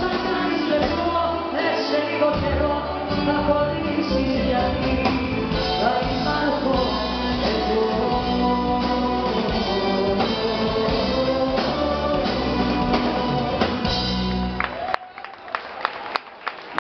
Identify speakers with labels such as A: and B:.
A: sometimes there's more, let's say, go,